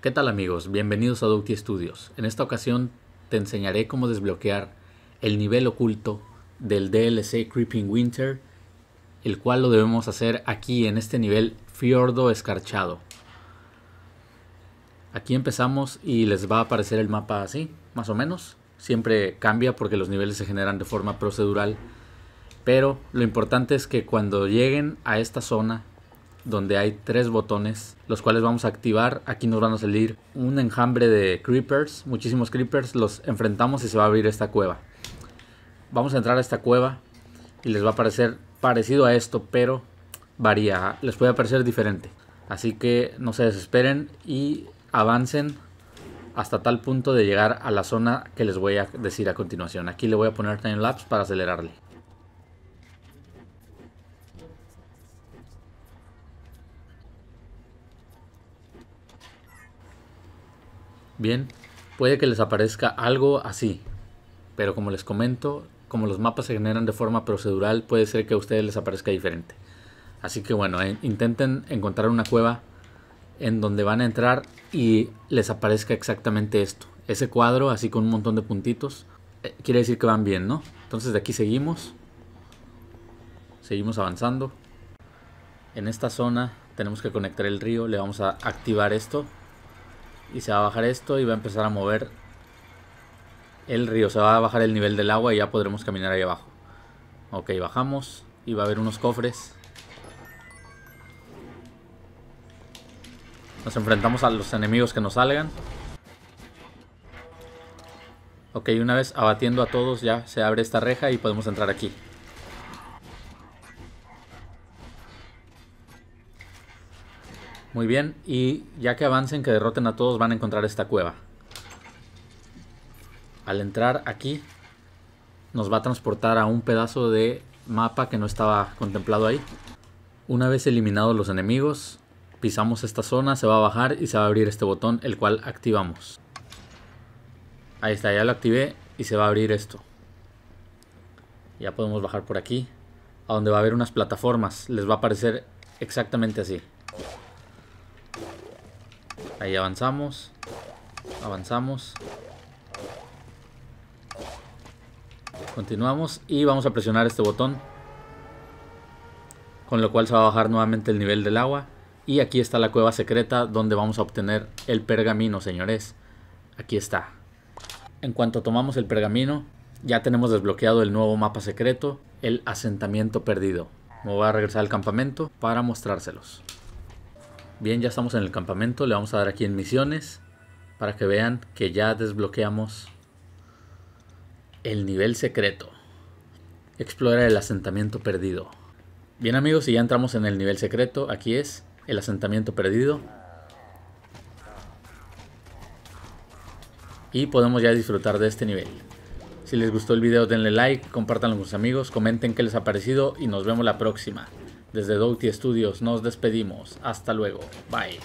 ¿Qué tal amigos? Bienvenidos a Doughty Studios. En esta ocasión te enseñaré cómo desbloquear el nivel oculto del DLC Creeping Winter, el cual lo debemos hacer aquí en este nivel Fiordo Escarchado. Aquí empezamos y les va a aparecer el mapa así, más o menos. Siempre cambia porque los niveles se generan de forma procedural. Pero lo importante es que cuando lleguen a esta zona donde hay tres botones, los cuales vamos a activar. Aquí nos van a salir un enjambre de creepers, muchísimos creepers, los enfrentamos y se va a abrir esta cueva. Vamos a entrar a esta cueva y les va a parecer parecido a esto, pero varía, les puede parecer diferente. Así que no se desesperen y avancen hasta tal punto de llegar a la zona que les voy a decir a continuación. Aquí le voy a poner time lapse para acelerarle. Bien, puede que les aparezca algo así, pero como les comento, como los mapas se generan de forma procedural, puede ser que a ustedes les aparezca diferente. Así que bueno, eh, intenten encontrar una cueva en donde van a entrar y les aparezca exactamente esto. Ese cuadro, así con un montón de puntitos, eh, quiere decir que van bien, ¿no? Entonces de aquí seguimos. Seguimos avanzando. En esta zona tenemos que conectar el río, le vamos a activar esto y se va a bajar esto y va a empezar a mover el río. Se va a bajar el nivel del agua y ya podremos caminar ahí abajo. Ok, bajamos y va a haber unos cofres. Nos enfrentamos a los enemigos que nos salgan. Ok, una vez abatiendo a todos ya se abre esta reja y podemos entrar aquí. Muy bien, y ya que avancen, que derroten a todos, van a encontrar esta cueva. Al entrar aquí, nos va a transportar a un pedazo de mapa que no estaba contemplado ahí. Una vez eliminados los enemigos, pisamos esta zona, se va a bajar y se va a abrir este botón, el cual activamos. Ahí está, ya lo activé y se va a abrir esto. Ya podemos bajar por aquí, a donde va a haber unas plataformas. Les va a aparecer exactamente así. Ahí avanzamos. Avanzamos. Continuamos y vamos a presionar este botón. Con lo cual se va a bajar nuevamente el nivel del agua. Y aquí está la cueva secreta donde vamos a obtener el pergamino, señores. Aquí está. En cuanto tomamos el pergamino, ya tenemos desbloqueado el nuevo mapa secreto, el asentamiento perdido. Me voy a regresar al campamento para mostrárselos. Bien, ya estamos en el campamento. Le vamos a dar aquí en misiones para que vean que ya desbloqueamos el nivel secreto. Explorar el asentamiento perdido. Bien amigos, y ya entramos en el nivel secreto. Aquí es el asentamiento perdido. Y podemos ya disfrutar de este nivel. Si les gustó el video denle like, compártanlo con sus amigos, comenten qué les ha parecido y nos vemos la próxima. Desde Doughty Studios nos despedimos. Hasta luego. Bye.